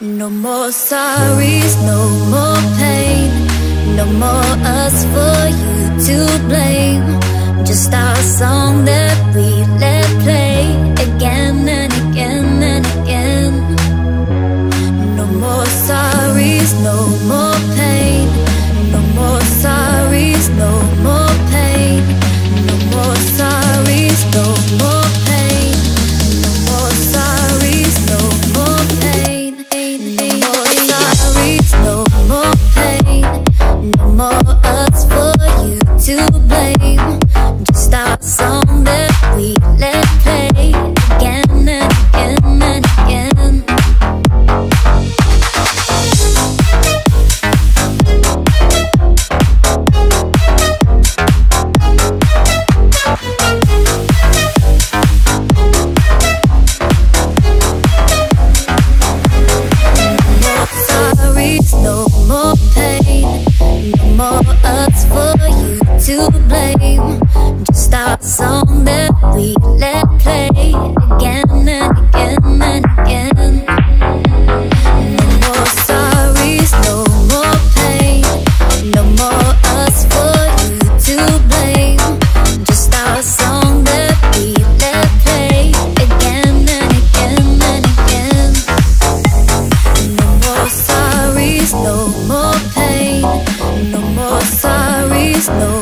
No more sorries, no more pain. No more us for you to blame. Just our song that we let play Again and again and again. No more sorries, no more pain. song that we let play again and again and again. No more sorries, no more pain, no more us for you to blame. Just our song that we let play again and again and again. No more sorries, no more pain, no more sorries, no.